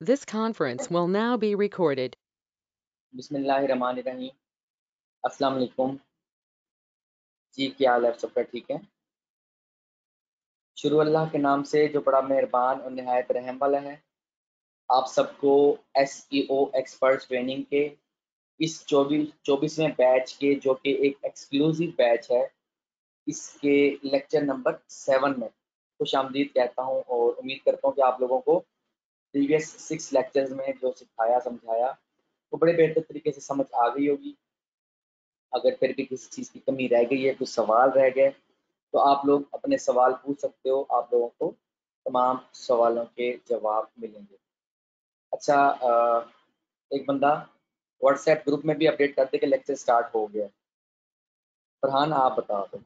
This conference will now be recorded. बिस्मिल्लाहिर्रहमानिर्रहीम। अस्सलाम वालेकुम जी, क्या हाल है? सबका ठीक है? शुरू अल्लाह के नाम से जो बड़ा मेहरबान और नहायत रहम वाला है, आप सबको S E O expert training के इस चौबीस, चौबीसवें बैच के, जो कि एक एक्सक्लूसिव बैच है, इसके लेक्चर नंबर सेवन में खुश आमदीद कहता हूँ और उम्मीद करता हूँ कि आप लोगों को प्रीवियस सिक्स लेक्चर्स में जो सिखाया, समझाया, वो तो बड़े बेहतर तरीके से समझ आ गई होगी। अगर फिर भी किसी चीज़ की कमी रह गई है, कुछ सवाल रह गए तो आप लोग अपने सवाल पूछ सकते हो। आप लोगों को तमाम सवालों के जवाब मिलेंगे। अच्छा एक बंदा व्हाट्सएप ग्रुप में भी अपडेट करते कि लेक्चर स्टार्ट हो गया। फरहान, आप बता दो।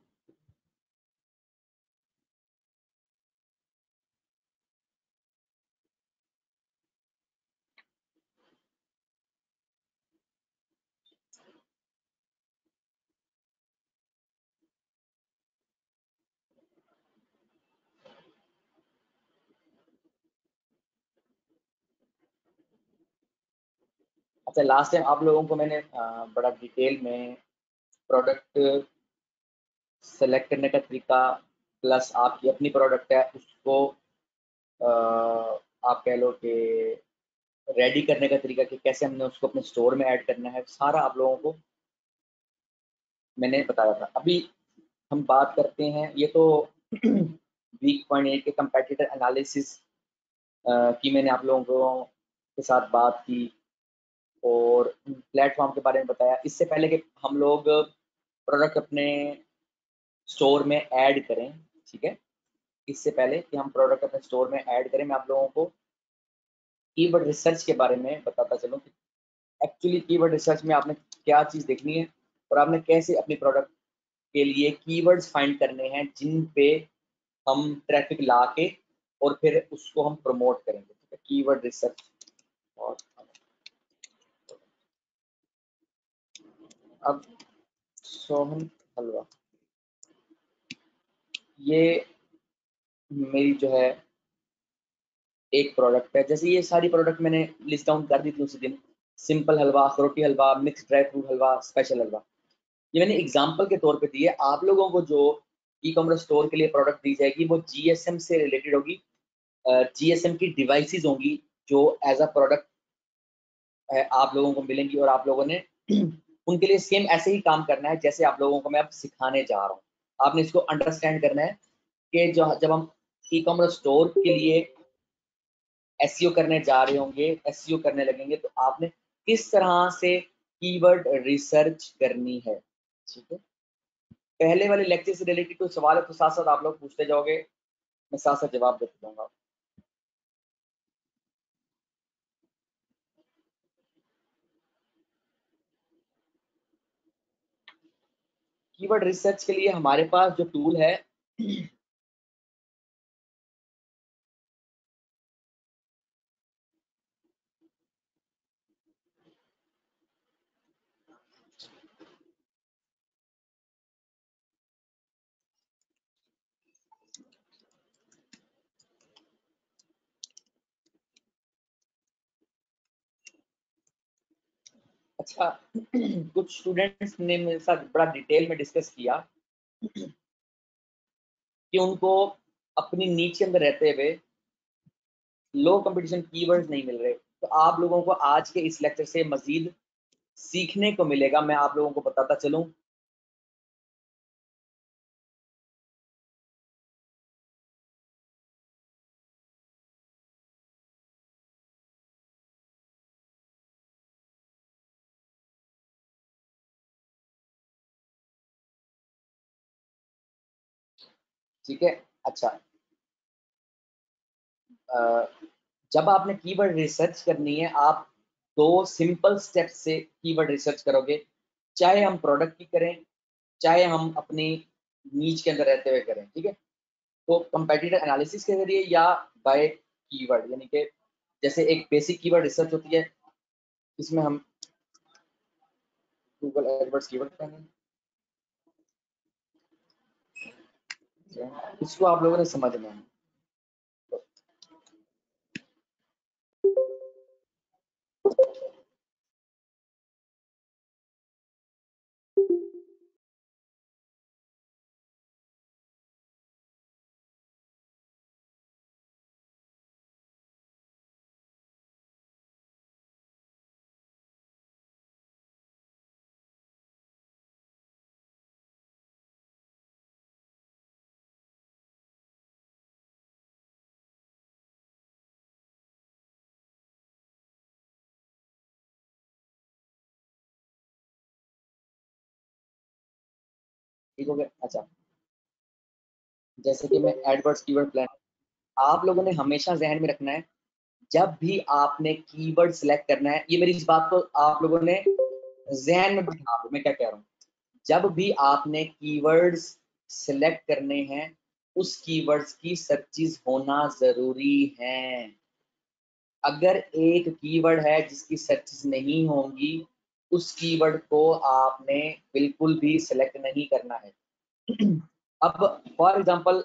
अच्छा लास्ट टाइम आप लोगों को मैंने बड़ा डिटेल में प्रोडक्ट सेलेक्ट करने का तरीका प्लस आपकी अपनी प्रोडक्ट है, उसको आप कह लो कि रेडी करने का तरीका कि कैसे हमने उसको अपने स्टोर में ऐड करना है, सारा आप लोगों को मैंने बताया था। अभी हम बात करते हैं, ये तो वीक पॉइंट एट के कंपेटिटर एनालिसिस की मैंने आप लोगों के साथ बात की और प्लेटफॉर्म के बारे में बताया। इससे पहले कि हम लोग प्रोडक्ट अपने स्टोर में ऐड करें, ठीक है? इससे पहले कि हम प्रोडक्ट अपने स्टोर में ऐड करें, मैं आप लोगों को कीवर्ड रिसर्च के बारे में बताता चलूँ कि एक्चुअली कीवर्ड रिसर्च में आपने क्या चीज़ देखनी है और आपने कैसे अपनी प्रोडक्ट के लिए कीवर्ड्स फाइंड करने हैं जिन पे हम ट्रैफ़िक ला के और फिर उसको हम प्रमोट करेंगे, ठीक है? कीवर्ड रिसर्च और अब सोहन हलवा। ये मेरी जो है, एक प्रोडक्ट है। जैसे ये सारी प्रोडक्ट मैंने लिस्ट डाउन कर दी थी उसी दिन। सिंपल हलवा अखरोटी हलवा मिक्स ड्राई फ्रूट हलवा स्पेशल हलवा। ये मैंने एग्ज़ाम्पल के तौर पे दिए आप लोगों को जो ई कॉमर्स स्टोर के लिए प्रोडक्ट दी जाएगी, वो जीएसएम से रिलेटेड होगी। जीएसएम की डिवाइसेस होंगी जो एज अ प्रोडक्ट आप लोगों को मिलेंगी और आप लोगों ने उनके लिए सेम ऐसे ही काम करना है जैसे आप लोगों को मैं अब सिखाने जा रहा हूँ। आपने इसको अंडरस्टैंड करना है कि जो जब हम ई कॉमर्स स्टोर के लिए एस e करने जा रहे होंगे एस e करने लगेंगे तो आपने किस तरह से कीवर्ड रिसर्च करनी है? ठीक है? पहले वाले लेक्चर से रिलेटेड कोई सवाल है तो साथ साथ आप लोग पूछते जाओगे। मैं साथ साथ जवाब देते जाऊँगा कीवर्ड रिसर्च के लिए हमारे पास जो टूल है अच्छा कुछ स्टूडेंट्स ने मेरे साथ बड़ा डिटेल में डिस्कस किया कि उनको अपनी नीचे अंदर रहते हुए लो कंपटीशन कीवर्ड्स नहीं मिल रहे। तो आप लोगों को आज के इस लेक्चर से मजीद सीखने को मिलेगा। मैं आप लोगों को बताता चलूँ। ठीक है? अच्छा। जब आपने कीवर्ड रिसर्च करनी है, आप दो सिंपल स्टेप से कीवर्ड रिसर्च करोगे। चाहे हम प्रोडक्ट की करें, चाहे हम अपनी नीच के अंदर रहते हुए करें, ठीक है? तो कंपेटिटर एनालिसिस के ज़रिए या बाय कीवर्ड, यानी कि जैसे एक बेसिक कीवर्ड रिसर्च होती है, इसमें हम गूगल एडवर्ड्स कीवर्ड करेंगे। इसको आप लोगों ने समझना है ठीक हो गया अच्छा। जैसे कि मैं एडवर्ड्स कीवर्ड प्लान आप लोगों ने हमेशा जहन में रखना है, जब भी आपने कीवर्ड सिलेक्ट करना है, ये मेरी इस बात को आप लोगों ने जहन में बिठा मैं क्या कह रहा हूँ? जब भी आपने कीवर्ड्स सिलेक्ट करने हैं, उस कीवर्ड्स की सर्चिज होना ज़रूरी है। अगर एक कीवर्ड है जिसकी सर्चिज नहीं होंगी उस कीवर्ड को आपने बिल्कुल भी सिलेक्ट नहीं करना है। अब फॉर एग्जांपल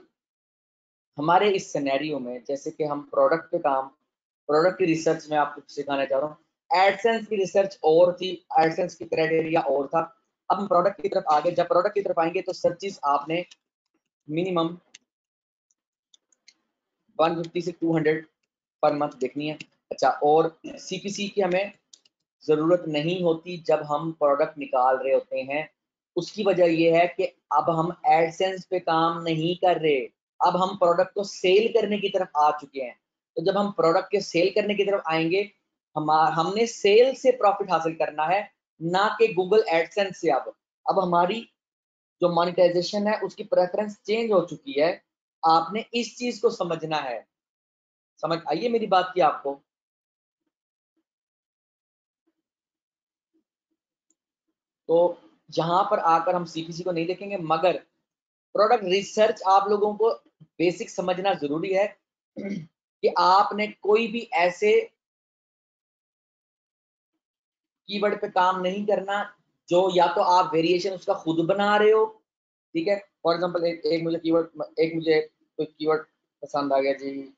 हमारे इस सिनेरियो में जैसे कि हम प्रोडक्ट पे काम प्रोडक्ट की रिसर्च में आपको सिखाना चाह रहा हूँ। एडसेंस की रिसर्च और थी एडसेंस की क्राइटेरिया और था। अब हम प्रोडक्ट की तरफ़ आगे, जब प्रोडक्ट की तरफ़ आएँगे तो सर्चिस आपने मिनिमम 150 से 200 पर मंथ देखनी है। अच्छा और सीपीसी की हमें ज़रूरत नहीं होती जब हम प्रोडक्ट निकाल रहे होते हैं। उसकी वजह यह है कि अब हम एडसेंस पे काम नहीं कर रहे। अब हम प्रोडक्ट को सेल करने की तरफ़ आ चुके हैं। तो जब हम प्रोडक्ट के सेल करने की तरफ़ आएँगे, हम हमने सेल से प्रॉफिट हासिल करना है, ना कि गूगल एडसेंस से अब। अब हमारी जो मोनिटाइजेशन है, उसकी प्रेफरेंस चेंज हो चुकी है। आपने इस चीज़ को समझना है। समझ, आइए मेरी बात की आपको। तो यहाँ पर आकर हम सीपीसी को नहीं देखेंगे मगर प्रोडक्ट रिसर्च आप लोगों को बेसिक समझना ज़रूरी है कि आपने कोई भी ऐसे कीवर्ड पे काम नहीं करना जो या तो आप वेरिएशन उसका खुद बना रहे हो ठीक है? फॉर एग्जांपल एक, एक मुझे कीवर्ड एक मुझे कोई कीवर्ड पसंद आ गया जी।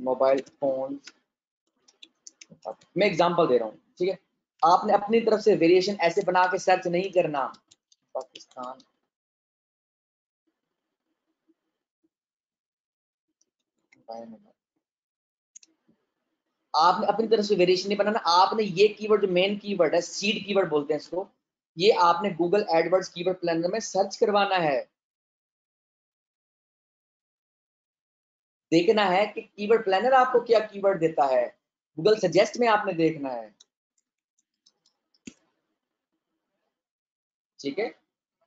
मोबाइल फ़ोन मैं एग्जांपल दे रहा हूँ ठीक है? आपने अपनी तरफ़ से वेरिएशन ऐसे बना के सर्च नहीं करना। पाकिस्तान। आपने अपनी तरफ़ से वेरिएशन नहीं बनाना। आपने ये कीवर्ड जो मेन कीवर्ड है सीड कीवर्ड बोलते हैं इसको। ये आपने गूगल एडवर्ड्स कीवर्ड प्लानर में सर्च करवाना है। देखना है कि कीवर्ड प्लानर आपको क्या कीवर्ड देता है। गूगल सजेस्ट में आपने देखना है। ठीक है?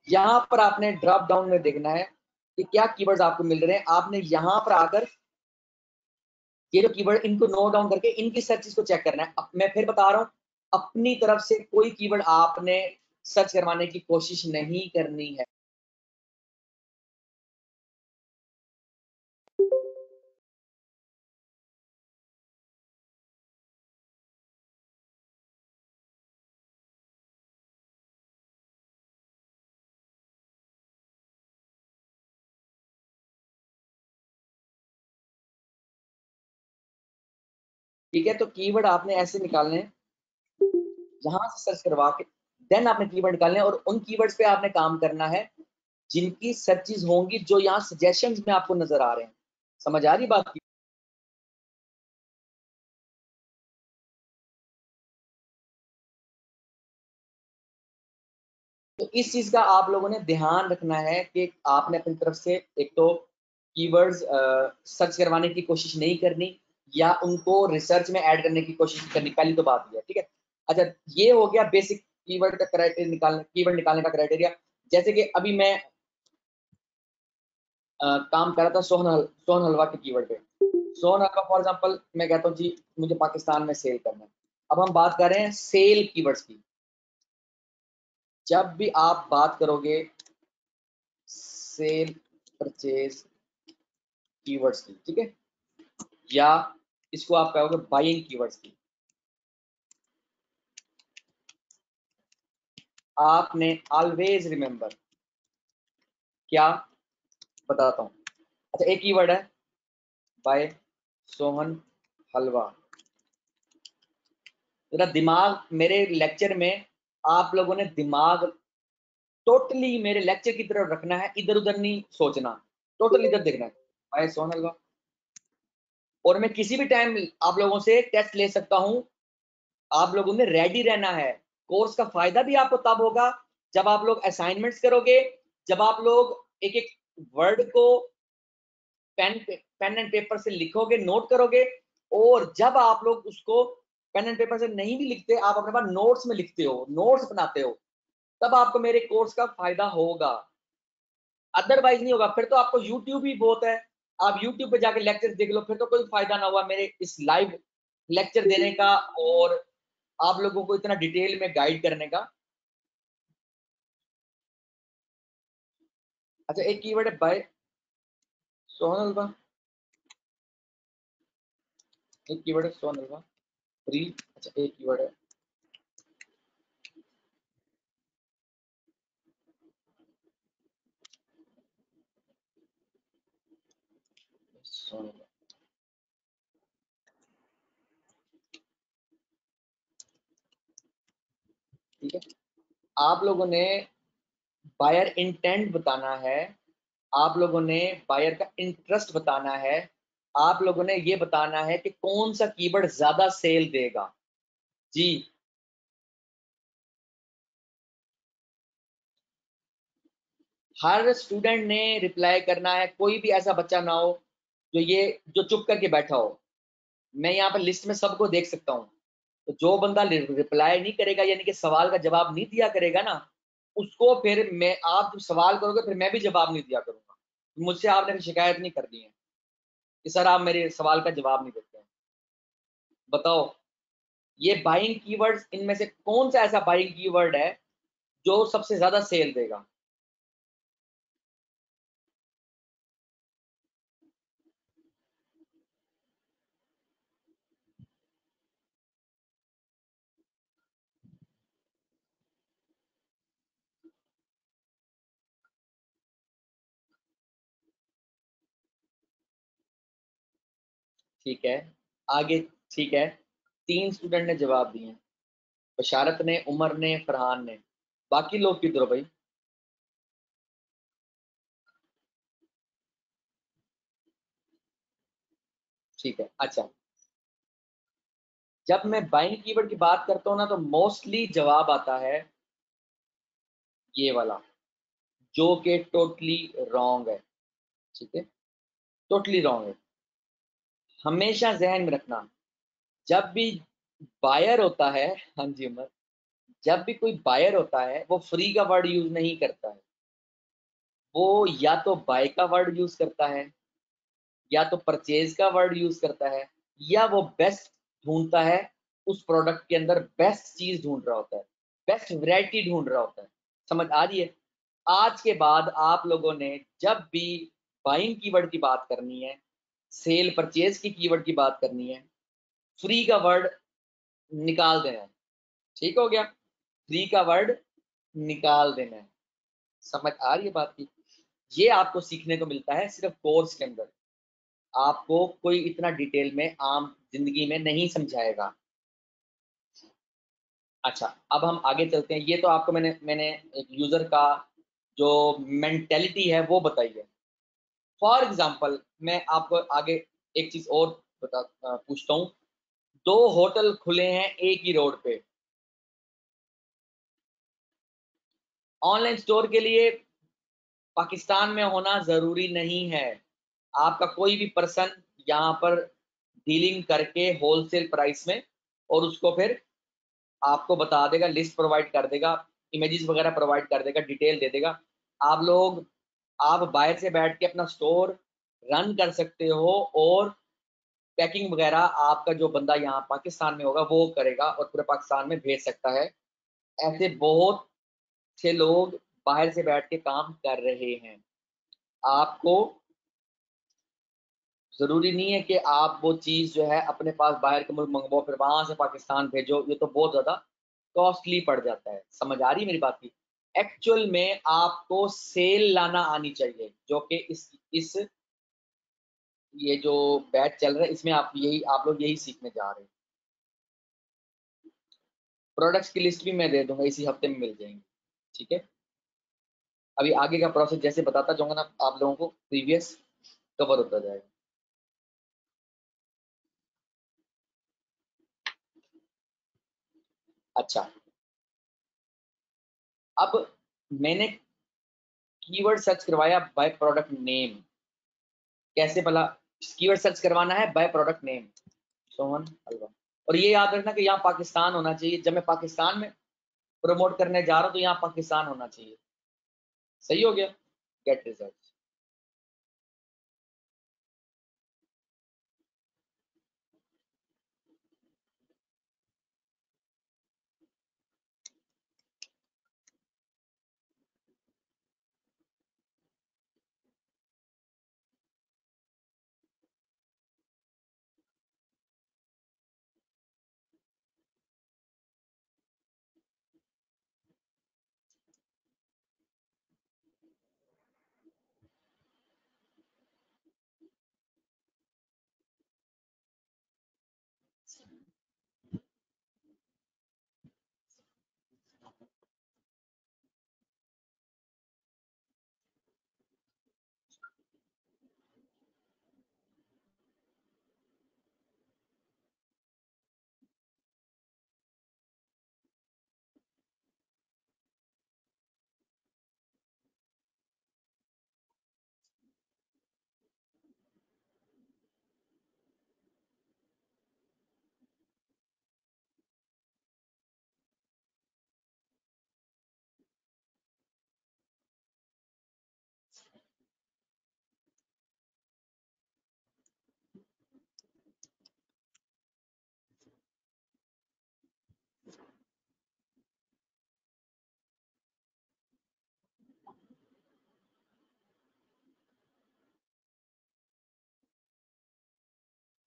यहाँ पर आपने ड्रॉप डाउन में देखना है कि क्या कीवर्ड्स आपको मिल रहे हैं। आपने यहाँ पर आकर ये जो कीवर्ड इनको नोट डाउन करके इनकी सर्च को चेक करना है। अब मैं फिर बता रहा हूँ, अपनी तरफ़ से कोई कीवर्ड आपने सर्च करवाने की कोशिश नहीं करनी है। ठीक है? तो कीवर्ड आपने ऐसे निकालने हैं यहाँ से सर्च करवा के देन आपने कीवर्ड निकालने और उन कीवर्ड्स पे आपने काम करना है, जिनकी सर्चेज होंगी जो यहाँ सजेशन में आपको नज़र आ रहे हैं। समझ आ रही बात? की तो इस चीज़ का आप लोगों ने ध्यान रखना है कि आपने अपनी तरफ़ से एक तो कीवर्ड्स सर्च करवाने की कोशिश नहीं करनी या उनको रिसर्च में ऐड करने की कोशिश करनी पहली तो बात यह है ठीक है? अच्छा ये हो गया बेसिक कीवर्ड का क्राइटेरिया निकालने कीवर्ड निकालने का क्राइटेरिया जैसे कि अभी मैं आ, काम कर रहा था सोहन हल, सोहन हलवा के कीवर्ड पे। सोहन हलवा फॉर एग्जांपल मैं कहता हूँ जी मुझे पाकिस्तान में सेल करना है। अब हम बात कर रहे हैं सेल कीवर्ड्स की। जब भी आप बात करोगे सेल परचेज कीवर्ड्स की ठीक है? या इसको आप कहोगे बाइंग कीवर्ड्स की। आपने ऑलवेज रिमेंबर क्या बताता हूँ। अच्छा एक कीवर्ड है बाय सोहन हलवा। जरा दिमाग, मेरे लेक्चर में आप लोगों ने दिमाग टोटली मेरे लेक्चर की तरफ़ रखना है इधर उधर नहीं सोचना। टोटल इधर देखना है। बाय सोहन हलवा। और मैं किसी भी टाइम आप लोगों से टेस्ट ले सकता हूँ। आप लोगों ने रेडी रहना है। कोर्स का फ़ायदा भी आपको तब होगा जब आप लोग असाइनमेंट्स करोगे, जब आप लोग एक एक वर्ड को पेन पेन एंड पेपर से लिखोगे नोट करोगे और जब आप लोग उसको पेन एंड पेपर से नहीं भी लिखते, आप अपने पास नोट्स में लिखते हो नोट्स बनाते हो, तब आपको मेरे कोर्स का फ़ायदा होगा। अदरवाइज़ नहीं होगा। फिर तो आपको यूट्यूब ही बहुत है। आप यूट्यूब पे जाके लेक्चर देख लो, फिर तो कोई फ़ायदा ना हुआ मेरे इस लाइव लेक्चर देने का और आप लोगों को इतना डिटेल में गाइड करने का। अच्छा एक कीवर्ड है बाय सोहन अलवा एक कीवर्ड है सोनल अलवा फ्री अच्छा एक कीवर्ड है। सोहन ठीक है? आप लोगों ने बायर इंटेंट बताना है। आप लोगों ने बायर का इंटरेस्ट बताना है। आप लोगों ने ये बताना है कि कौन सा कीवर्ड ज़्यादा सेल देगा। जी। हर स्टूडेंट ने रिप्लाई करना है, कोई भी ऐसा बच्चा ना हो। जो ये, जो चुप करके बैठा हो, मैं यहाँ पर लिस्ट में सबको देख सकता हूँ। तो जो बंदा रिप्लाई नहीं करेगा, यानी कि सवाल का जवाब नहीं दिया करेगा ना, उसको फिर मैं, आप जब सवाल करोगे, फिर मैं भी जवाब नहीं दिया करूँगा। मुझसे आपने शिकायत नहीं करनी है। कि सर, आप मेरे सवाल का जवाब नहीं देते हैं। बताओ, ये बाइंग कीवर्ड्स इनमें से कौन सा ऐसा बाइंग कीवर्ड है, जो सबसे ज़्यादा सेल देगा? ठीक है। आगे, ठीक है। तीन स्टूडेंट ने जवाब दिए। बशारत ने, उमर ने, फरहान ने। बाकी लोग किधर भाई? ठीक है अच्छा। जब मैं बाइंग कीवर्ड की बात करता हूँ ना तो मोस्टली जवाब आता है ये वाला, जो कि टोटली रॉन्ग है। ठीक है? टोटली रॉन्ग है। हमेशा जहन में रखना। जब भी बायर होता है हाँ जी उमर, जब भी कोई बायर होता है, वो फ्री का वर्ड यूज़ नहीं करता है। वो या तो बाय का वर्ड यूज़ करता है, या तो परचेज का वर्ड यूज़ करता है, या वो बेस्ट ढूंढता है, उस प्रोडक्ट के अंदर बेस्ट चीज़ ढूंढ रहा होता है बेस्ट वैरायटी ढूंढ रहा होता है। समझ आ रही है? आज के बाद आप लोगों ने जब भी बाइंग कीवर्ड की बात करनी है सेल परचेज की कीवर्ड की बात करनी है। फ्री का वर्ड निकाल देना है। ठीक हो गया? फ्री का वर्ड निकाल देना है। समझ आ रही है बात की? ये आपको सीखने को मिलता है सिर्फ़ कोर्स के अंदर। आपको कोई इतना डिटेल में आम ज़िंदगी में नहीं समझाएगा। अच्छा अब हम आगे चलते हैं। ये तो आपको मैंने मैंने एक यूज़र का जो मेंटेलिटी है वो बताई है। फॉर एग्ज़ाम्पल मैं आपको आगे एक चीज़ और बता पूछता हूँ। दो होटल खुले हैं एक ही रोड पे। ऑनलाइन स्टोर के लिए पाकिस्तान में होना ज़रूरी नहीं है। आपका कोई भी पर्सन यहाँ पर डीलिंग करके होलसेल प्राइस में और उसको फिर आपको बता देगा, लिस्ट प्रोवाइड कर देगा, इमेजेस वगैरह प्रोवाइड कर देगा, डिटेल दे देगा। आप लोग आप बाहर से बैठ के अपना स्टोर रन कर सकते हो और पैकिंग वगैरह आपका जो बंदा यहाँ पाकिस्तान में होगा, वो करेगा और पूरे पाकिस्तान में भेज सकता है। ऐसे बहुत से लोग बाहर से बैठ के काम कर रहे हैं। आपको ज़रूरी नहीं है कि आप वो चीज़ जो है अपने पास बाहर के मुल्क मंगवाओ, फिर वहाँ से पाकिस्तान भेजो, ये तो बहुत ज़्यादा कॉस्टली पड़ जाता है। समझ आ रही मेरी बात की? एक्चुअल में आपको सेल लाना आनी चाहिए, जो कि इस इस ये जो बैच चल रहा है, इसमें आप यही, आप लोग यही सीखने जा रहे हैं। प्रोडक्ट्स की लिस्ट भी मैं दे दूँगा, इसी हफ़्ते में मिल जाएँगे, ठीक है? अभी आगे का प्रोसेस जैसे बताता जाऊँगा ना आप लोगों को प्रीवियस कवर होता जाएगा। अच्छा अब मैंने कीवर्ड सर्च करवाया बाय प्रोडक्ट नेम कैसे भला कीवर्ड सर्च करवाना है by product name Sohan halwa और ये याद रखना कि यहाँ पाकिस्तान होना चाहिए। जब मैं पाकिस्तान में प्रमोट करने जा रहा हूँ तो यहाँ पाकिस्तान होना चाहिए। सही हो गया? गेट रिज़ल्ट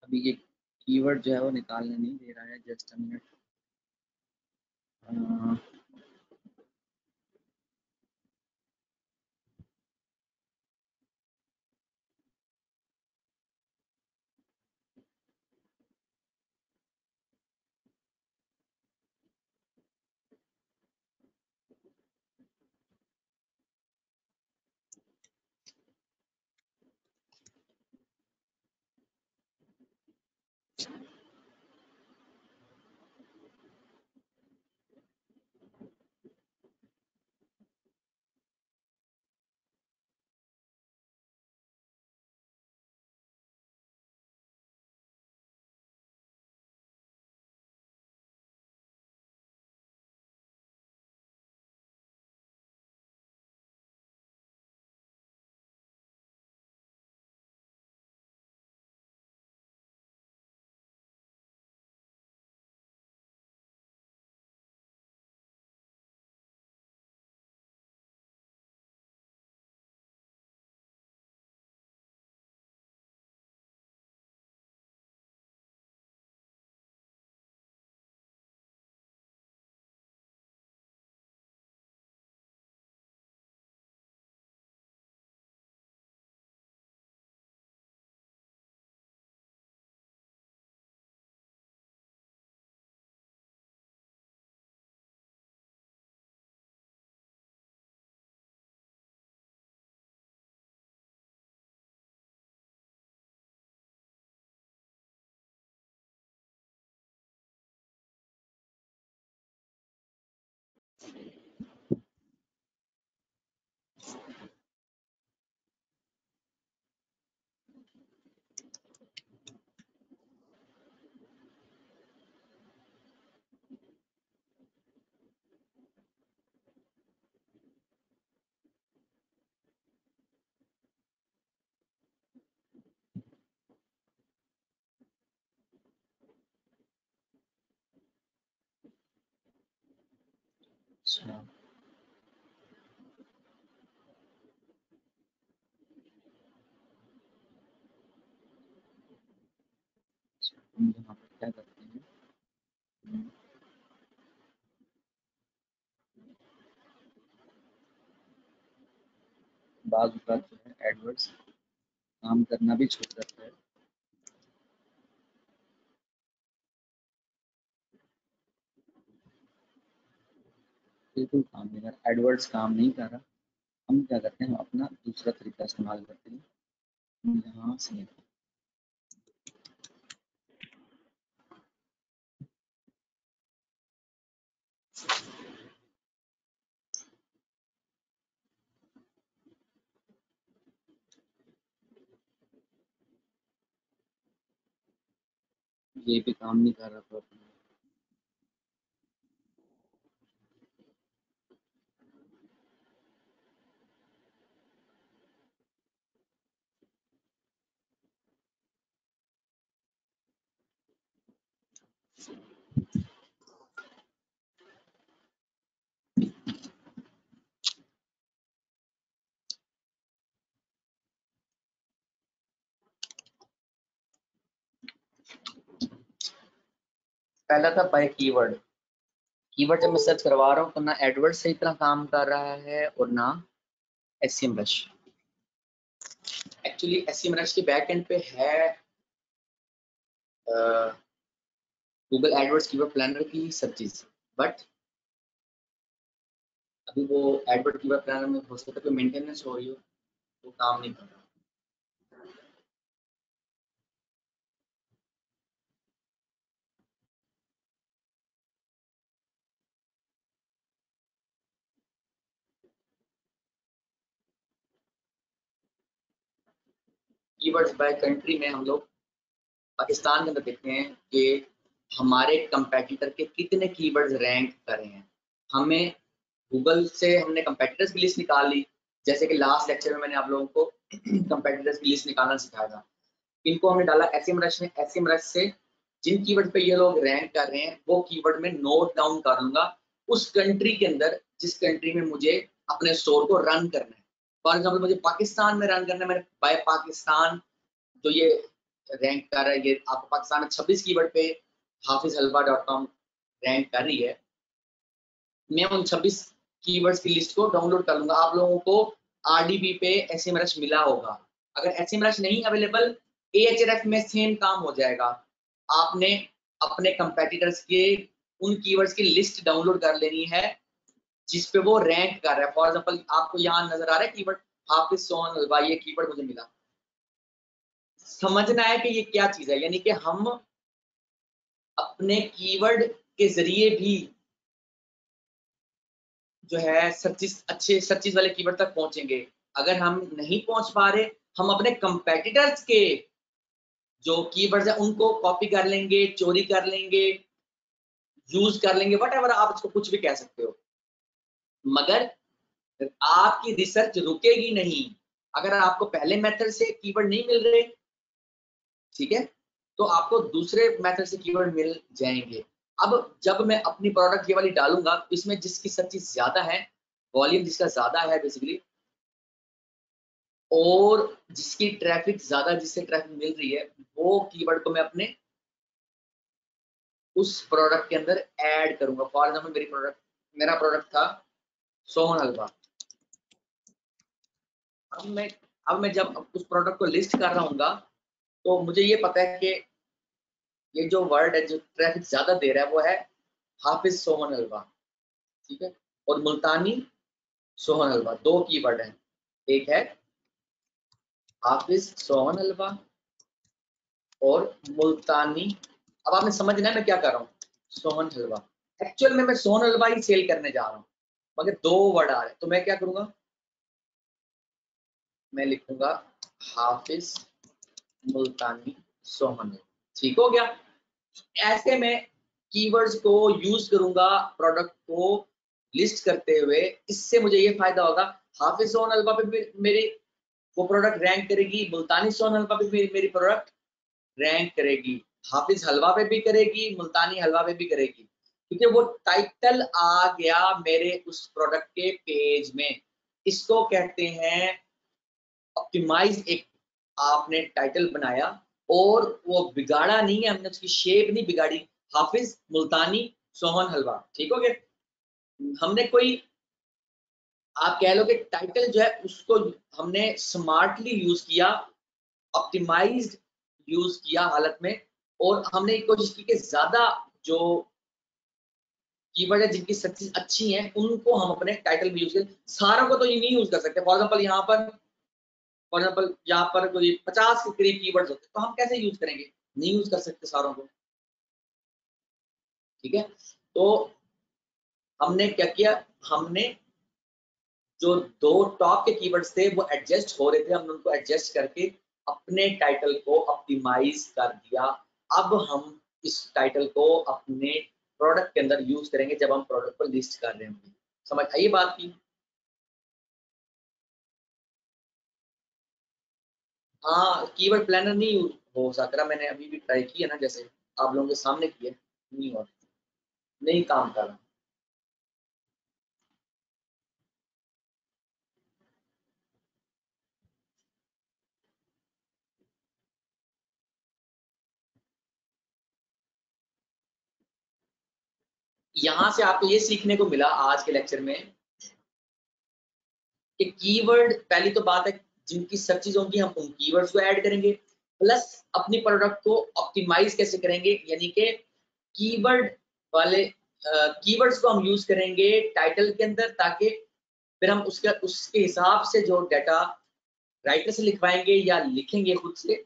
अभी ये कीवर्ड जो है वो निकालने नहीं दे रहा है जस्ट मिनट पर क्या करते हैं हम्म, जो है एडवर्ड्स काम करना भी छोड़ जाता है। बिल्कुल काम नहीं कर एडवर्ड्स काम नहीं कर रहा। हम क्या करते हैं, हम अपना दूसरा तरीका इस्तेमाल करते हैं। यहाँ से ये भी काम नहीं कर रहा प्रॉपर पहला था बाय कीवर्ड। कीवर्ड जब मैं सर्च करवा रहा हूँ तो ना एडवर्ड सही तरह काम कर रहा है और ना S rush actually S rush के बैक एंड पे है गूगल एडवर्ड्स कीवर्ड प्लानर की सब चीज़। बट अभी वो एडवर्ड कीवर्ड प्लानर में हो सकता है कोई मेंटेनेंस हो रही हो, वो काम नहीं कर रहा। कीवर्ड्स बाय कंट्री में हम लोग पाकिस्तान के अंदर देखते हैं कि हमारे कंपेटिटर के कितने कीवर्ड्स रैंक कर रहे हैं। हमें गूगल से हमने कंपेटिटर्स की लिस्ट निकाल ली। जैसे कि लास्ट लेक्चर में मैंने आप लोगों को कंपेटिटर्स की लिस्ट निकालना सिखाया था। इनको हमने डाला एस एम रश में। एस एम रश से जिन कीवर्ड पे ये लोग रैंक कर रहे हैं, वो कीवर्ड में नोट डाउन कर लूँगा उस कंट्री के अंदर, जिस कंट्री में मुझे अपने स्टोर को रन करना है। फॉर एग्ज़ाम्पल मुझे पाकिस्तान में रन करना है, मैंने बाय पाकिस्तान जो ये रैंक कर रहा है, ये आपको पाकिस्तान में छब्बीस कीवर्ड पे Hafiz halwa dot com rank कर रही है। मैं उन छब्बीस कीवर्ड्स की लिस्ट को डाउनलोड कर लूँगा। आप लोगों को आरडीबी पे एस एम मिला होगा। अगर एस एम नहीं अवेलेबल ए एच एफ़ में सेम काम हो जाएगा। आपने अपने कंपेटिटर्स के उन कीवर्ड्स की लिस्ट डाउनलोड कर लेनी है। जिसपे वो रैंक कर रहा है। फॉर एग्ज़ाम्पल आपको यहाँ नज़र आ रहा है कीवर्ड हाफिज हलवा ये कीवर्ड मुझे मिला। समझना है कि ये क्या चीज़ है? यानी कि हम अपने कीवर्ड के ज़रिए भी जो है सर्चिस अच्छे सर्चिस वाले कीवर्ड तक पहुँचेंगे। अगर हम नहीं पहुँच पा रहे, हम अपने कंपेटिटर्स के जो कीवर्ड्स है, उनको कॉपी कर लेंगे, चोरी कर लेंगे यूज़ कर लेंगे वट आप इसको कुछ भी कह सकते हो। मगर आपकी रिसर्च रुकेगी नहीं। अगर आपको पहले मेथड से कीवर्ड नहीं मिल रहे, ठीक है तो आपको दूसरे मेथड से कीवर्ड मिल जाएँगे। अब जब मैं अपनी प्रोडक्ट ये वाली डालूँगा, इसमें जिसकी सर्च ज़्यादा है वॉल्यूम जिसका ज़्यादा है बेसिकली और जिसकी ट्रैफ़िक ज़्यादा, जिससे ट्रैफ़िक मिल रही है, वो कीवर्ड को मैं अपने उस प्रोडक्ट के अंदर ऐड करूँगा। फॉर एग्ज़ाम्पल मेरी प्रोडक्ट मेरा प्रोडक्ट था सोहन हलवा अब मैं अब मैं जब उस प्रोडक्ट को लिस्ट कर रहा हूँ तो मुझे ये पता है कि ये जो वर्ड है, जो ट्रैफ़िक ज़्यादा दे रहा है, वो है हाफिज सोहन हलवा ठीक है? और मुल्तानी सोहन हलवा दो कीवर्ड हैं। एक है हाफिज सोहन हलवा और मुल्तानी। अब आपने समझना है मैं क्या कर रहा हूँ? सोहन हलवा एक्चुअल में मैं सोहन हलवा ही सेल करने जा रहा हूँ। मगर दो वर्ड आ रहे तो मैं क्या करूँगा? मैं लिखूँगा, हाफिज मुल्तानी सोहन ठीक हो गया? ऐसे में कीवर्ड्स को यूज़ करूँगा प्रोडक्ट को लिस्ट करते हुए। इससे मुझे ये फ़ायदा होगा, हाफिज सोन अल्बा पे मेरी वो प्रोडक्ट रैंक करेगी, मुल्तानी सोन अल्बा पे भी मेरी प्रोडक्ट रैंक करेगी। हाफिज हलवा पे भी करेगी, मुल्तानी हलवा पे भी करेगी। क्योंकि वो टाइटल आ गया मेरे उस प्रोडक्ट के पेज में। इसको कहते हैं ऑप्टिमाइज एक आपने टाइटल बनाया और वो बिगाड़ा नहीं है, हमने उसकी शेप नहीं बिगाड़ी। हाफिज, मुल्तानी, सोहन हलवा। ठीक हो गया? हमने कोई, आप कह लो कि टाइटल जो है, उसको हमने स्मार्टली यूज़ किया ऑप्टिमाइज्ड यूज़ किया हालत में और हमने कोशिश की कि ज़्यादा जो कीवर्ड है जिनकी सक्सेस अच्छी हैं, उनको हम अपने टाइटल में यूज़ करें। सारों को तो ये नहीं यूज़ कर सकते। फॉर एग्ज़ाम्पल यहाँ पर फॉर एग्ज़ाम्पल यहाँ पर कोई पचास के करीब कीवर्ड्स होते हैं तो हम कैसे यूज़ करेंगे? नहीं यूज़ कर सकते सारों को। ठीक है? तो हमने क्या किया? हमने जो दो टॉप के कीवर्ड्स थे, वो एडजस्ट हो रहे थे। हमने उनको एडजस्ट करके अपने टाइटल को ऑप्टिमाइज कर दिया। अब हम इस टाइटल को अपने प्रोडक्ट के अंदर यूज़ करेंगे जब हम प्रोडक्ट को लिस्ट कर रहे होंगे। समझ आइए बात की। हाँ कीवर्ड प्लानर नहीं यूज़ हो सकता। मैंने अभी भी ट्राई किया ना, जैसे आप लोगों के सामने किए नहीं हो नहीं काम कर रहा। यहाँ से आपको ये सीखने को मिला आज के लेक्चर में कि कीवर्ड पहली तो बात है जिनकी सर्चेज होंगी हम उन कीवर्ड्स को ऐड करेंगे प्लस अपनी प्रोडक्ट को ऑप्टिमाइज कैसे करेंगे, यानी कि कीवर्ड वाले कीवर्ड्स को हम यूज़ करेंगे टाइटल के अंदर ताकि फिर हम उसके उसके हिसाब से जो डाटा राइटर से लिखवाएँगे या लिखेंगे खुद से,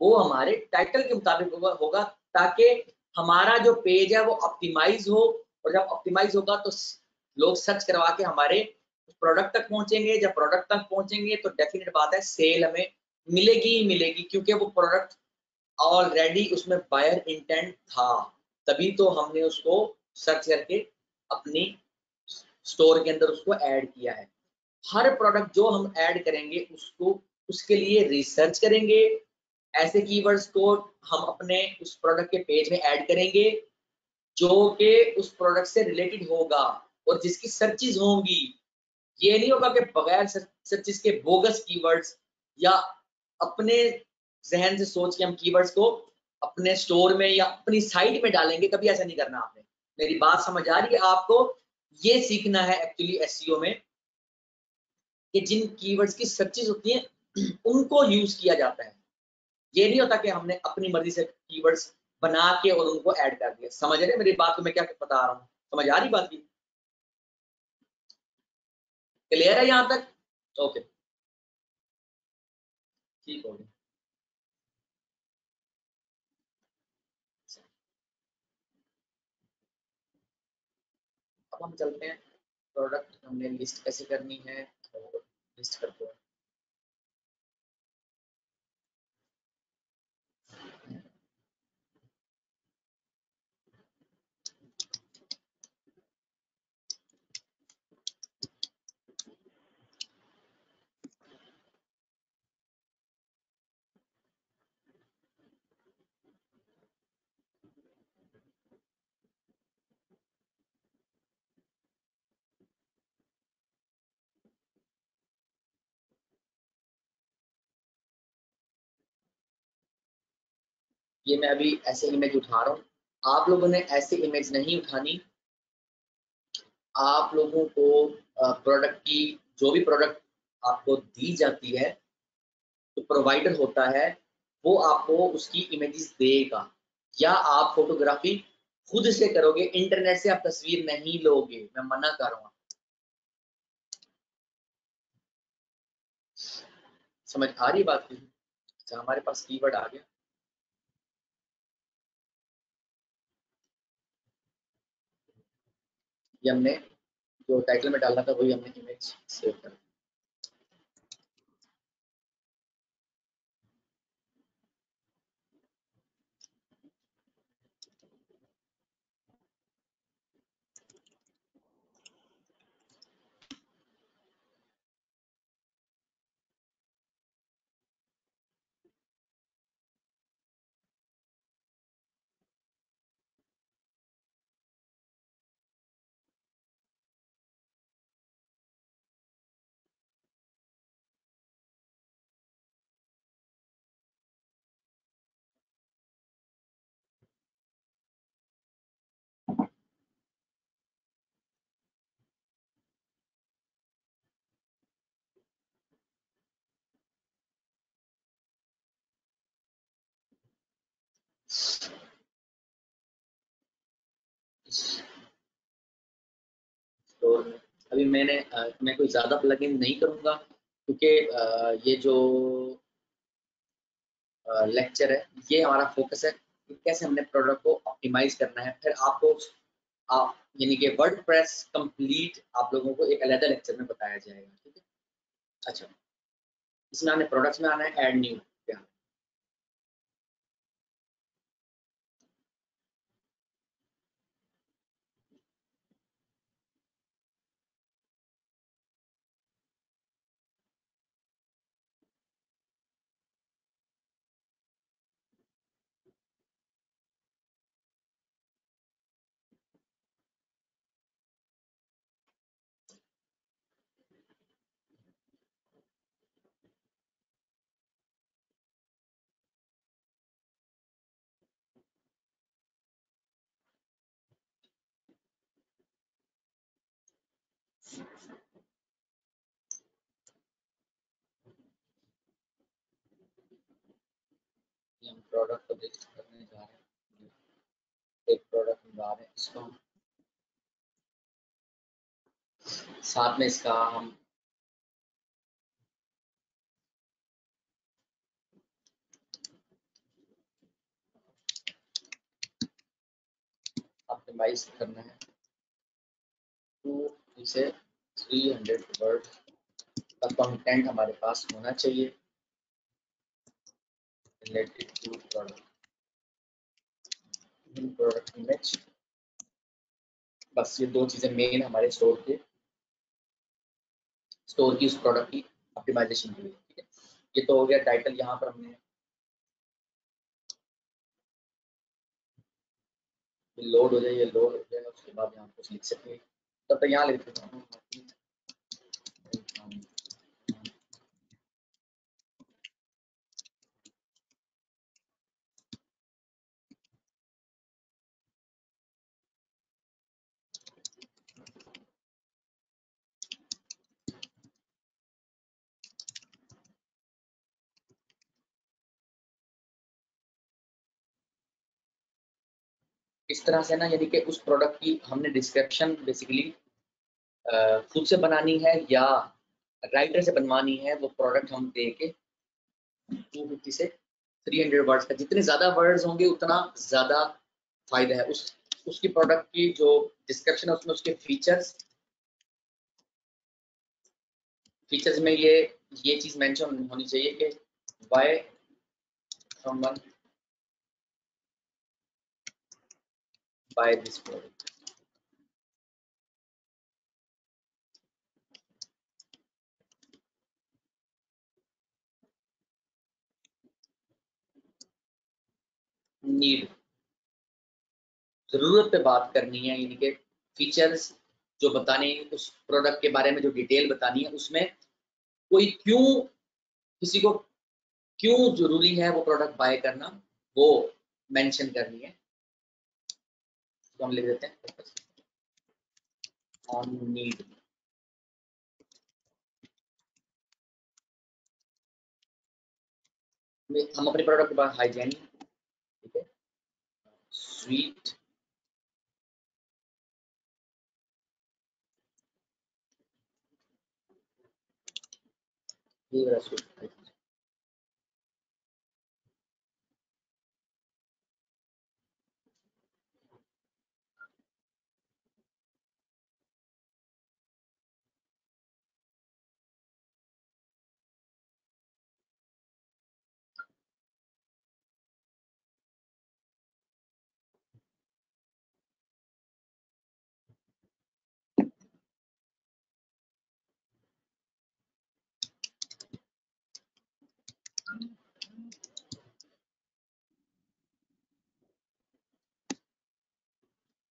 वो हमारे टाइटल के मुताबिक होगा ताकि हमारा जो पेज है वो ऑप्टिमाइज हो, और जब ऑप्टिमाइज होगा तो लोग सर्च करवा के हमारे प्रोडक्ट तक पहुँचेंगे। जब प्रोडक्ट तक पहुँचेंगे तो डेफिनेट बात है सेल हमें मिलेगी ही मिलेगी, क्योंकि वो प्रोडक्ट ऑलरेडी उसमें बायर इंटेंट था। तभी तो हमने उसको सर्च करके अपनी स्टोर के अंदर उसको ऐड किया है। हर प्रोडक्ट जो हम ऐड करेंगे, उसको, उसके लिए रिसर्च करेंगे ऐसे कीवर्ड्स को हम अपने उस प्रोडक्ट के पेज में ऐड करेंगे, जो कि उस प्रोडक्ट से रिलेटेड होगा और जिसकी सर्चेज होंगी। ये नहीं होगा कि बगैर सर्चेज के बोगस कीवर्ड्स या अपने जहन से सोच के हम कीवर्ड्स को अपने स्टोर में या अपनी साइट में डालेंगे, कभी ऐसा नहीं करना आपने। मेरी बात समझ आ रही है आपको? ये सीखना है एक्चुअली एस e में कि जिन कीवर्ड्स की सर्चेज होती हैं, उनको यूज़ किया जाता है। ये नहीं होता कि हमने अपनी मर्ज़ी से कीवर्ड्स बना के और उनको ऐड कर दिया। समझ रहे मेरी बात को? मैं क्या बता रहा हूँ? समझ आ रही बात की? क्लियर है यहाँ तक? ओके ठीक हो गया। अब हम चलते हैं। प्रोडक्ट हमने लिस्ट कैसे करनी है? तो लिस्ट करते हैं। ये मैं अभी ऐसे इमेज उठा रहा हूँ। आप लोगों ने ऐसे इमेज नहीं उठानी। आप लोगों को प्रोडक्ट की जो भी प्रोडक्ट आपको दी जाती है तो प्रोवाइडर होता है, वो आपको उसकी इमेजेस देगा। या आप फोटोग्राफी खुद से करोगे इंटरनेट से आप तस्वीर नहीं लोगे। मैं मना कर रहा हूँ। समझ आ रही बात? की अच्छा हमारे पास कीवर्ड आ गया। हमने जो टाइटल में डालना था वही हमने इमेज सेव कर तो अभी मैंने मैं कोई ज़्यादा प्लगइन नहीं करूँगा क्योंकि ये जो लेक्चर है, ये हमारा फोकस है कि कैसे हमने प्रोडक्ट को ऑप्टिमाइज करना है। फिर आपको, आप, यानी कि वर्ड प्रेस कंप्लीट आप लोगों को एक अलग लेक्चर में बताया जाएगा, ठीक है? अच्छा इसमें आने प्रोडक्ट्स में आना है एड न्यू हम प्रोडक्ट को करने जा रहे हैं। एक प्रोडक्ट ला रहे हैं, इसको साथ में इसका हम ऑप्टिमाइज करना है। टू इसे 300 वर्ड का कंटेंट हमारे पास होना चाहिए। To product प्रोडक्ट इमेज बस ये दो चीज़ें मेन हमारे स्टोर के स्टोर की उस प्रोडक्ट की ऑप्टिमाइजेशन के लिए, ठीक है? ये तो हो गया टाइटल यहाँ पर हमने लोड हो जाए, ये लोड हो जाएगा उसके बाद यहाँ कुछ लिख सकते हैं। तब तक यहाँ लिख देता हूँ। इस तरह से ना, यानी कि उस प्रोडक्ट की हमने डिस्क्रिप्शन बेसिकली खुद से बनानी है या राइटर से बनवानी है, वो प्रोडक्ट हम दे के टू फिफ्टी से थ्री हंड्रेड वर्ड्स का जितने ज़्यादा वर्ड्स होंगे, उतना ज़्यादा फ़ायदा है। उस, उसकी प्रोडक्ट की जो डिस्क्रिप्शन है, उसमें उसके फीचर्स फीचर्स में ये ये चीज़ मेंशन होनी चाहिए कि why someone buy this product. Need ज़रूरत पे बात करनी है, यानी कि फीचर्स जो बताने, उस प्रोडक्ट के बारे में जो डिटेल बतानी है, उसमें कोई क्यों किसी को क्यों ज़रूरी है वो प्रोडक्ट बाय करना, वो मेंशन करनी है तो हम लिख देते हैं। ऑन नीड हम अपने प्रोडक्ट के बाद हाइजेनिक ठीक है? स्वीट ये स्वीट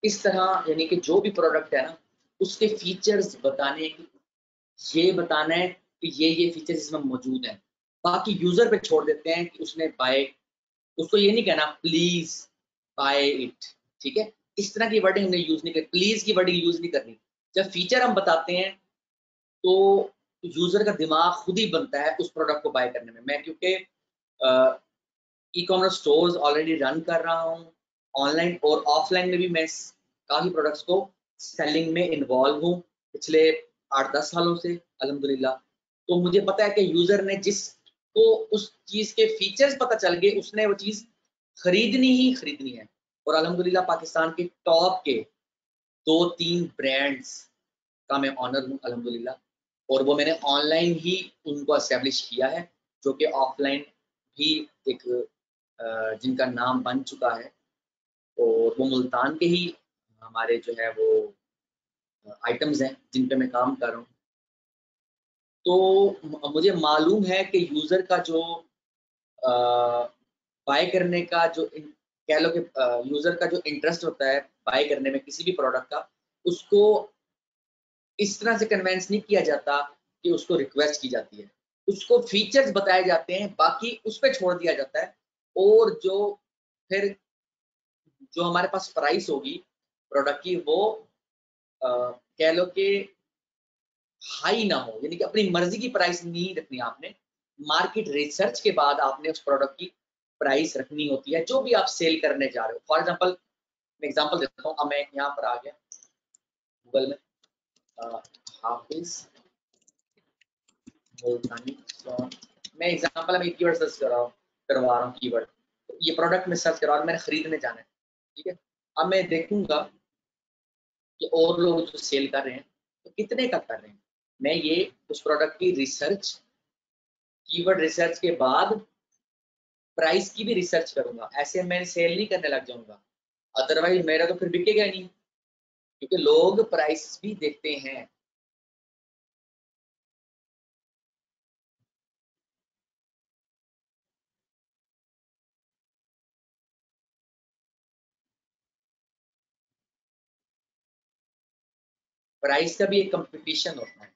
इस तरह, यानी कि जो भी प्रोडक्ट है ना, उसके फीचर्स बताने ये बताना है कि ये ये फीचर्स इसमें मौजूद हैं। बाकी यूज़र पे छोड़ देते हैं कि उसने बाय उसको ये नहीं कहना प्लीज़ बाय इट ठीक है? इस तरह की वर्डिंग हमने यूज़ नहीं करनी प्लीज़ की वर्डिंग यूज़ नहीं करनी। जब फीचर हम बताते हैं तो यूज़र का दिमाग खुद ही बनता है उस प्रोडक्ट को बाय करने में। मैं क्योंकि e commerce stores already run कर रहा हूँ ऑनलाइन और ऑफलाइन में भी मैं काफ़ी प्रोडक्ट्स को सेलिंग में इन्वॉल्व हूँ पिछले आठ दस सालों से, अल्हम्दुलिल्लाह। तो मुझे पता है कि यूज़र ने जिसको उस चीज़ के फीचर्स पता चल गए, उसने वो चीज़ खरीदनी ही खरीदनी है। और अल्हम्दुलिल्लाह पाकिस्तान के टॉप के दो तीन ब्रांड्स का मैं ऑनर हूँ, अल्हम्दुलिल्लाह। और वो मैंने ऑनलाइन ही उनको इस्टेब्लिश किया है, जो कि ऑफलाइन भी एक जिनका नाम बन चुका है। और वो मुल्तान के ही हमारे जो है वो आइटम्स हैं, जिन पे मैं काम कर रहा हूँ। तो मुझे मालूम है कि यूज़र का जो बाय करने का जो कह लो कि यूज़र का जो इंटरेस्ट होता है बाय करने में किसी भी प्रोडक्ट का, उसको इस तरह से कन्वेंस नहीं किया जाता कि उसको रिक्वेस्ट की जाती है। उसको फीचर्स बताए जाते हैं, बाकी उस पर छोड़ दिया जाता है। और जो फिर जो हमारे पास प्राइस होगी प्रोडक्ट की, वो कह लो कि हाई ना हो। यानी कि अपनी मर्ज़ी की प्राइस नहीं रखनी आपने। मार्केट रिसर्च के बाद आपने उस प्रोडक्ट की प्राइस रखनी होती है, जो भी आप सेल करने जा रहे हो। फॉर एग्ज़ाम्पल मैं एग्ज़ाम्पल देता हूँ। अब मैं यहाँ पर आ गया। गूगल में। हाफिज मैं एग्ज़ाम्पल में सर्च कर रहा हूँ करवा रहा हूँ कीवर्ड ये प्रोडक्ट में सर्च करा हूँ मैंने खरीदने जाना है। ठीक है? अब मैं देखूँगा कि और लोग जो सेल कर रहे हैं तो कितने का कर रहे हैं। मैं ये उस प्रोडक्ट की रिसर्च कीवर्ड रिसर्च के बाद प्राइस की भी रिसर्च करूँगा। ऐसे मैं सेल नहीं करने लग जाऊँगा। अदरवाइज़ मेरा तो फिर बिकेगा नहीं। क्योंकि लोग प्राइस भी देखते हैं। प्राइस का भी एक कंपटीशन होता है।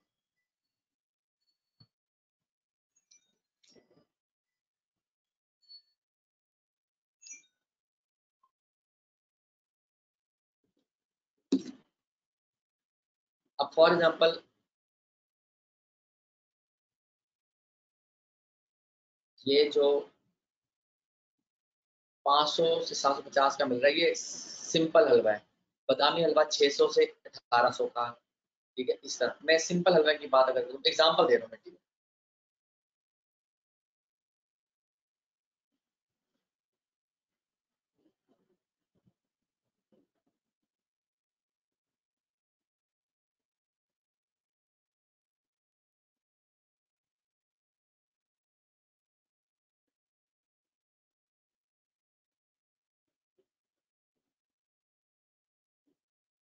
अब फॉर एग्जांपल ये जो 500 से 750 का मिल रहा है, ये सिंपल हलवा है। बादामी हलवा 600 से 1800 का, ठीक है? इस तरह। मैं सिंपल हलवा की बात अगर करूँ एग्ज़ाम्पल दे रहा हूँ मैं, ठीक है?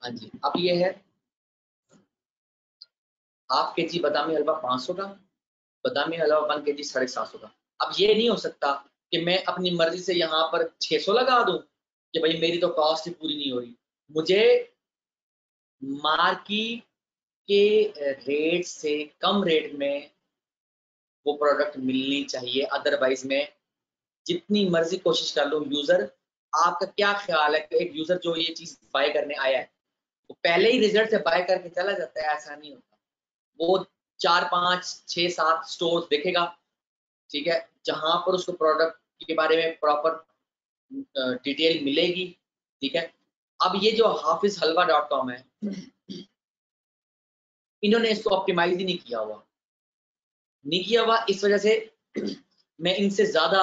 हाँ जी, अब ये है। हाफ़ के जी बदामी हलवा पाँच सौ का बदामी हलवा वन के जी साढ़े सात सौ का अब ये नहीं हो सकता कि मैं अपनी मर्ज़ी से यहाँ पर 600 लगा दूँ कि भाई मेरी तो कॉस्ट ही पूरी नहीं हो रही। मुझे मार्केट के रेट से कम रेट में वो प्रोडक्ट मिलनी चाहिए। अदरवाइज़ में जितनी मर्ज़ी कोशिश कर लूँ यूज़र आपका क्या ख्याल है कि एक यूज़र जो ये चीज़ बाय करने आया है वो पहले ही रिज़ल्ट से बाय करके चला जाता है, ऐसा नहीं होता। वो चार, पाँच, छह, सात स्टोर देखेगा, ठीक है, जहाँ पर उसको प्रोडक्ट के बारे में प्रॉपर डिटेल मिलेगी, ठीक है। अब ये जो हाफिज हलवा डॉट कॉम है, इन्होंने इसको ऑप्टिमाइज ही नहीं किया हुआ। नहीं किया हुआ, इस वजह से मैं इनसे ज़्यादा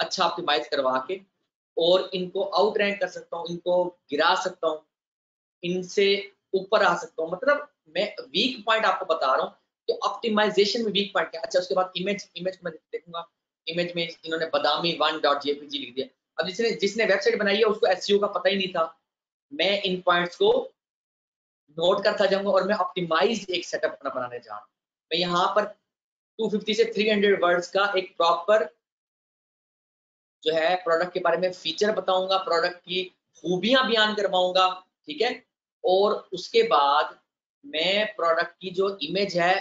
अच्छा ऑप्टिमाइज करवा के और इनको आउट रैंक कर सकता हूँ, इनको गिरा सकता हूँ। इनसे ऊपर आ सकता हूँ। मतलब मैं वीक पॉइंट आपको बता रहा हूँ कि ऑप्टिमाइजेशन में वीक पॉइंट क्या अच्छा उसके बाद इमेज इमेज में देखूँगा। इमेज में इन्होंने बदामी वन डॉट जेपीजी लिख दिया। अब जिसने जिसने वेबसाइट बनाई है, उसको एस का पता ही नहीं था। मैं इन पॉइंट्स को नोट करता जाऊँगा और मैं ऑप्टिमाइज एक सेटअप अपना बनाने जा रहा हूँ। मैं यहाँ पर 250 से 300 वर्ड्स का एक प्रॉपर जो है प्रोडक्ट के बारे में फीचर बताऊँगा प्रोडक्ट की खूबियाँ बयान करवाऊँगा, ठीक है? और उसके बाद मैं प्रोडक्ट की जो इमेज है,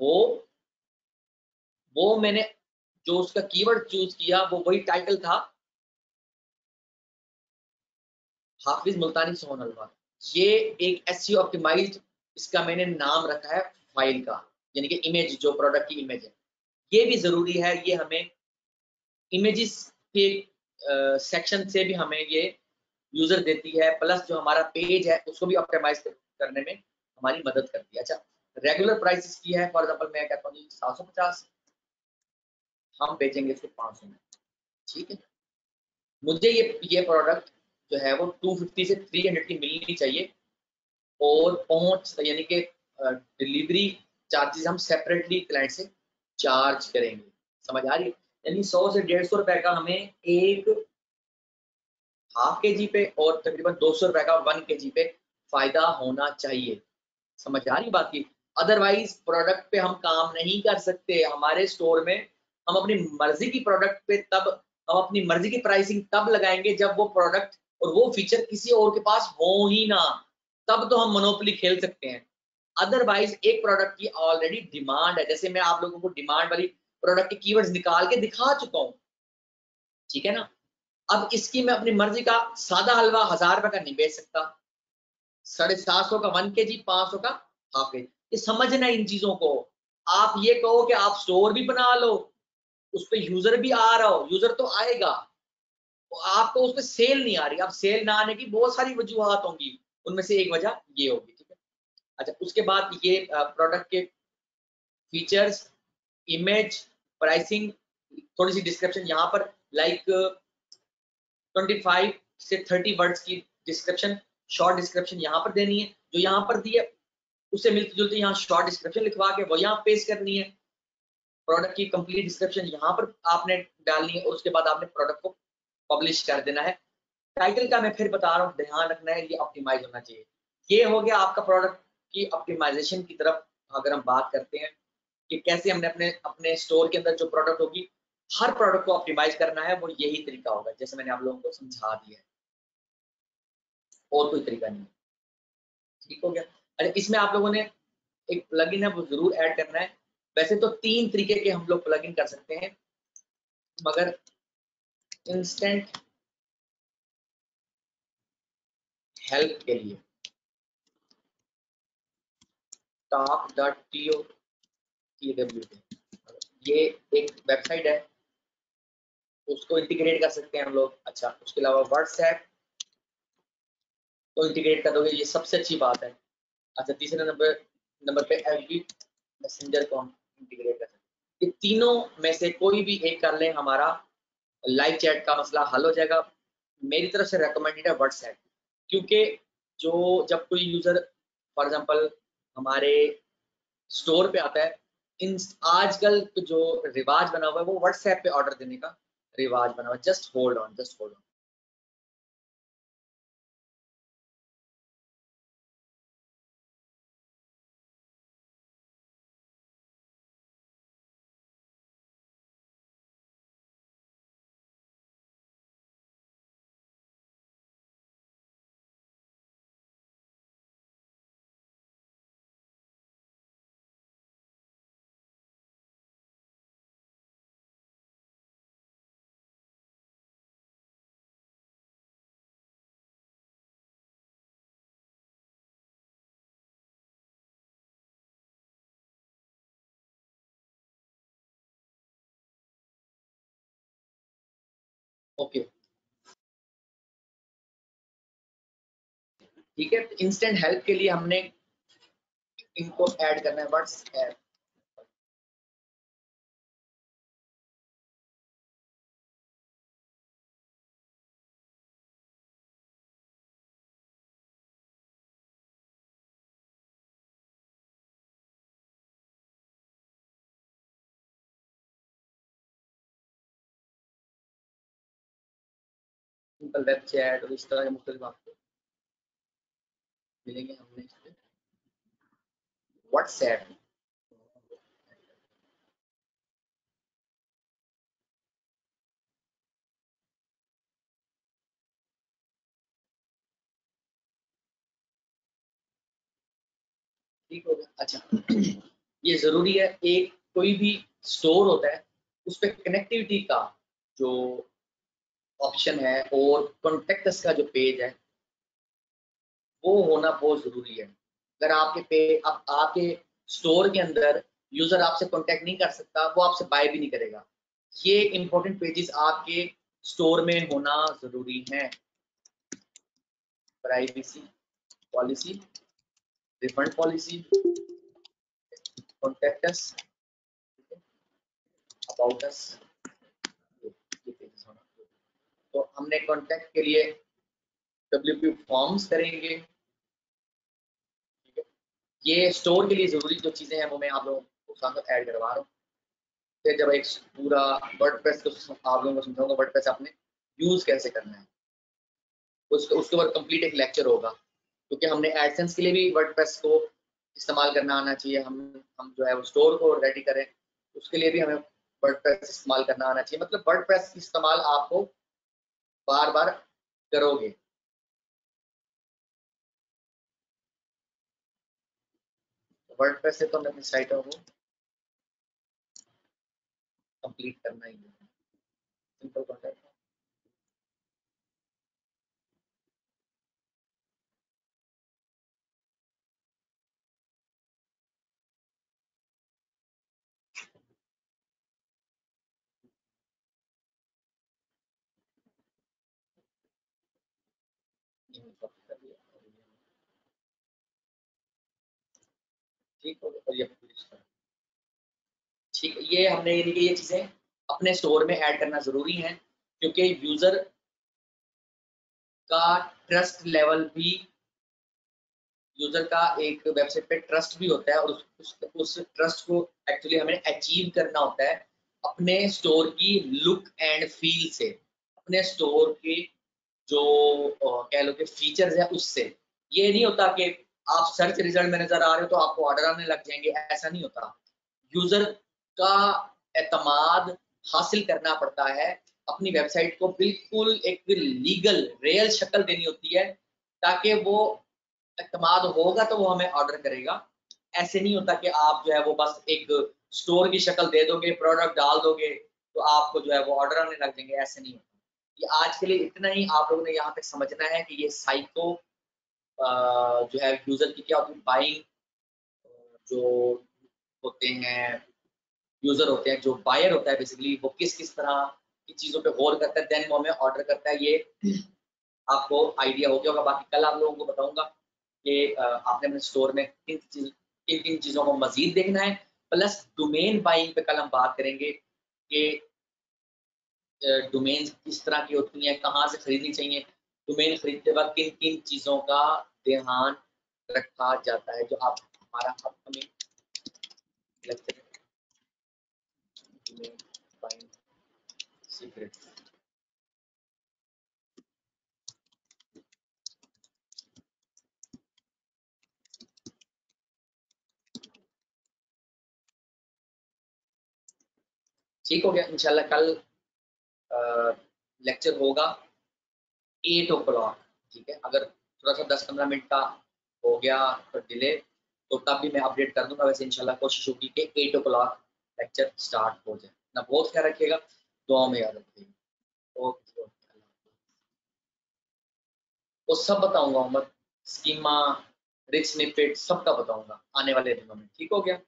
वो वो मैंने जो उसका कीवर्ड चूज़ किया, वो वही टाइटल था। हाफिज मुल्तानी सोहन हलवा ये एक एस ऑप्टिमाइज इसका मैंने नाम रखा है फ़ाइल का, यानी कि इमेज जो प्रोडक्ट की इमेज है। ये भी ज़रूरी है, ये हमें इमेजेस के सेक्शन से भी हमें ये यूज़र देती है प्लस जो हमारा पेज है, उसको भी ऑप्टिमाइज करने में हमारी मदद करती है। अच्छा रेगुलर प्राइस की है फॉर एग्ज़ाम्पल मैं कहता हूँ सात सौ पचास। हम बेचेंगे इसको पाँच सौ में। ठीक है? मुझे ये ये प्रोडक्ट जो है, वो 250 से 300 की मिलनी चाहिए। और पहुँच, यानी कि डिलीवरी चार्जेस हम सेपरेटली क्लाइंट से चार्ज करेंगे। समझ आ रही है? यानी 100 से डेढ़ सौ रुपए का हमें एक हाफ़ के जी पे और तकरीबन दो सौ रुपए का वन के जी पे फ़ायदा होना चाहिए। समझ आ रही बात की? अदरवाइज़ प्रोडक्ट पे हम काम नहीं कर सकते। हमारे स्टोर में हम अपनी मर्ज़ी की प्रोडक्ट पे तब, हम अपनी मर्ज़ी की प्राइसिंग तब लगाएँगे जब वो प्रोडक्ट और वो फीचर किसी और के पास हो ही ना। तब तो हम मोनोपली खेल सकते हैं। अदरवाइज़ एक प्रोडक्ट की ऑलरेडी डिमांड है। जैसे मैं आप लोगों को डिमांड वाली प्रोडक्ट के कीवर्ड्स निकाल के दिखा चुका हूँ। ठीक है ना? अब इसकी मैं अपनी मर्ज़ी का सादा हलवा हज़ार रुपए का नहीं बेच सकता। साढ़े सात सौ का वन के जी पाँच सौ का हाफ़ के जी समझना इन चीज़ों को। आप ये कहो कि आप स्टोर भी बना लो, उस पर यूज़र भी आ रहा हो यूज़र तो आएगा। तो आपको उस पर सेल नहीं आ रही। अब सेल ना आने की बहुत सारी वजूहत होंगी। उनमें से एक वजह ये होगी, ठीक है? अच्छा उसके बाद ये प्रोडक्ट के फीचर्स इमेज प्राइसिंग थोड़ी सी डिस्क्रिप्शन यहाँ पर लाइक ट्वेंटी फाइव से थर्टी वर्ड्स की डिस्क्रिप्शन शॉर्ट डिस्क्रिप्शन यहाँ पर देनी है। जो यहाँ पर दी है, उससे मिलती जुलती यहाँ शॉर्ट डिस्क्रिप्शन लिखवा के वो यहाँ पेश करनी है। प्रोडक्ट की कंप्लीट डिस्क्रिप्शन यहाँ पर आपने डालनी है और उसके बाद आपने प्रोडक्ट को पब्लिश कर देना है। टाइटल का मैं फिर बता रहा हूँ, ध्यान रखना है, ये ऑप्टिमाइज होना चाहिए। ये हो गया आपका प्रोडक्ट की ऑप्टिमाइजेशन की तरफ़ अगर हम बात करते हैं कि कैसे हमने अपने अपने स्टोर के अंदर जो प्रोडक्ट होगी हर प्रोडक्ट को ऑप्टिमाइज करना है, वो यही तरीका होगा, जैसे मैंने आप लोगों को समझा दिया है। और कोई तरीका नहीं ठीक हो गया? अरे, इसमें आप लोगों ने एक प्लगइन है, वो ज़रूर ऐड करना है। वैसे तो तीन तरीके के हम लोग प्लगइन कर सकते हैं, मगर इंस्टेंट हेल्प के लिए। टॉप डॉट टी ओ ये एक वेबसाइट है उसको इंटीग्रेट कर सकते हैं हम लोग। अच्छा उसके अलावा व्हाट्सएप तो इंटीग्रेट कर दोगे, ये सबसे अच्छी बात है। अच्छा तीसरे नंबर नंबर पे एफ़ मैसेंजर को हम इंटीग्रेट कर सकते हैं। ये तीनों में से कोई भी एक कर लें, हमारा लाइव चैट का मसला हल हो जाएगा। मेरी तरफ़ से रिकमेंडेड है व्हाट्सएप क्योंकि जो, जब कोई यूज़र फॉर एग्जांपल हमारे स्टोर पे आता है, इन, आजकल जो रिवाज बना हुआ है, वो व्हाट्सएप पे ऑर्डर देने का। just hold on just hold on. ठीक है? इंस्टेंट हेल्प के लिए हमने इनको ऐड करना है व्हाट्सएप सिंपल वेब चैट और इस तरह के मुख्तलिफ़ आपको। मिलेंगे हमने इस पर व्हाट्सएप ठीक हो गया। अच्छा। ये ज़रूरी है, एक कोई भी स्टोर होता है, उस पर कनेक्टिविटी का जो ऑप्शन है और कॉन्टेक्ट का जो पेज है वो होना बहुत ज़रूरी है। अगर आपके पे, आप, आपके स्टोर के अंदर यूज़र आपसे कांटेक्ट नहीं कर सकता, वो आपसे बाय भी नहीं करेगा। ये इंपॉर्टेंट पेजेस आपके स्टोर में होना ज़रूरी है। Privacy policy refund policy contact us about us तो हमने कॉन्टेक्ट के लिए डब्ल्यू फॉर्म्स करेंगे। ये स्टोर के लिए ज़रूरी जो चीज़ें हैं, वो मैं आप लोगों को साथ ऐड करवा रहा हूँ। फिर जब एक पूरा वर्ड प्रेस को आप लोगों को समझाऊँगा वर्ड प्रेस आपने यूज़ कैसे करना है। उसके उसके बाद कंप्लीट एक लेक्चर होगा, क्योंकि हमने एडसेंस के लिए भी वर्ड प्रेस को इस्तेमाल करना आना चाहिए। हम हम जो है वो स्टोर को रेडी करें, उसके लिए भी हमें वर्ड प्रेस इस्तेमाल करना आना चाहिए। मतलब वर्ड प्रेस इस्तेमाल आपको बार बार करोगे। वर्ड से तो मैंने साइट को कंप्लीट करना ही है। सिंपल कॉन्टेक्ट ठीक हो गया ये ठीक ये हमने कि ये चीज़ें अपने स्टोर में ऐड करना ज़रूरी है क्योंकि यूज़र का ट्रस्ट लेवल भी यूज़र का एक वेबसाइट पे ट्रस्ट भी होता है और उस, उस, उस ट्रस्ट को एक्चुअली हमें अचीव करना होता है अपने स्टोर की लुक एंड फील से। अपने स्टोर के जो कह लो कि फीचर्स है उससे। ये नहीं होता कि आप सर्च रिज़ल्ट में नज़र आ रहे हो तो आपको ऑर्डर आने लग जाएँगे, ऐसा नहीं होता। यूज़र का एतमाद हासिल करना पड़ता है, अपनी वेबसाइट को बिल्कुल एक लीगल रियल शक्ल देनी होती है, ताकि वो एतमाद होगा तो वो हमें ऑर्डर करेगा। ऐसे नहीं होता कि आप जो है वो बस एक स्टोर की शक्ल दे दोगे प्रोडक्ट डाल दोगे तो आपको जो है वो ऑर्डर आने लग जाएँगे, ऐसे नहीं होता। ये आज के लिए इतना ही आप लोगों ने यहाँ तक समझना है कि ये साइको जो है यूज़र की क्या होती है बाइंग जो होते हैं यूज़र होते हैं, जो बायर होता है बेसिकली वो किस किस तरह की चीज़ों पे गौर करता है देन वो हमें ऑर्डर करता है, ये आपको आइडिया हो गया होगा। बाकी कल आप लोगों को बताऊँगा कि आपने अपने स्टोर में किन चीज़, किन किन चीज़ों को मजीद देखना है प्लस डोमेन बाइंग पे कल हम बात करेंगे कि डोमेन किस तरह की होती हैं, कहाँ से खरीदनी चाहिए। डोमेन खरीदते वक्त किन किन चीज़ों का ध्यान रखा जाता है, जो आप, हमारा अपकमिंग लेक्चर सीक्रेट ठीक हो गया, इंशाल्लाह कल लेक्चर होगा। एट ओ क्लॉक ठीक है? अगर थोड़ा सा दस पंद्रह मिनट का हो गया तो डिले तो तब भी मैं अपडेट कर दूँगा। वैसे इनशाला कोशिश होगी कि eight o'clock lecture start हो जाए। ना बहुत ख्याल रखिएगा दुआ में याद रखिएगा। ओके वो सब बताऊँगा मोहम्मद स्कीमा रिच स्निपेट सबका बताऊँगा, आने वाले दिनों में। ठीक हो गया?